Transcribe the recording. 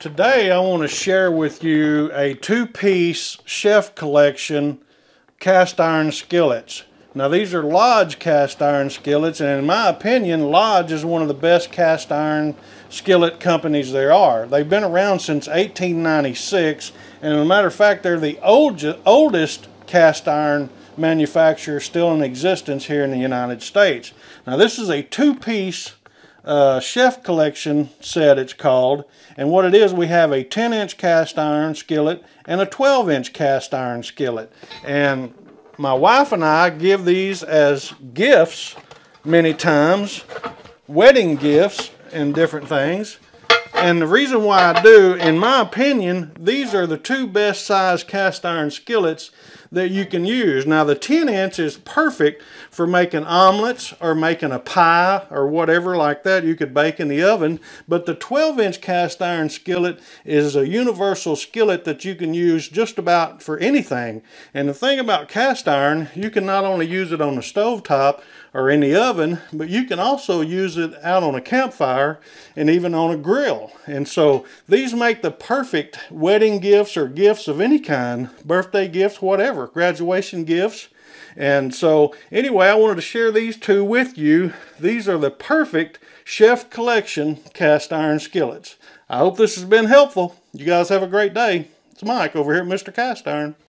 Today I want to share with you a two-piece chef collection cast iron skillets. Now these are Lodge cast iron skillets and in my opinion Lodge is one of the best cast iron skillet companies there are. They've been around since 1896 and as a matter of fact they're the old, oldest cast iron manufacturer still in existence here in the United States. Now this is a two-piece uh, chef collection set it's called. And what it is we have a 10 inch cast iron skillet and a 12 inch cast iron skillet. And my wife and I give these as gifts many times wedding gifts and different things. And the reason why I do in my opinion these are the two best size cast iron skillets that you can use. Now the 10 inch is perfect for making omelets or making a pie or whatever like that you could bake in the oven. But the 12 inch cast iron skillet is a universal skillet that you can use just about for anything. And the thing about cast iron, you can not only use it on the stove top or in the oven, but you can also use it out on a campfire and even on a grill. And so these make the perfect wedding gifts or gifts of any kind, birthday gifts, whatever, graduation gifts. And so anyway, I wanted to share these two with you. These are the perfect chef collection cast iron skillets. I hope this has been helpful. You guys have a great day. It's Mike over here at Mr. Cast Iron.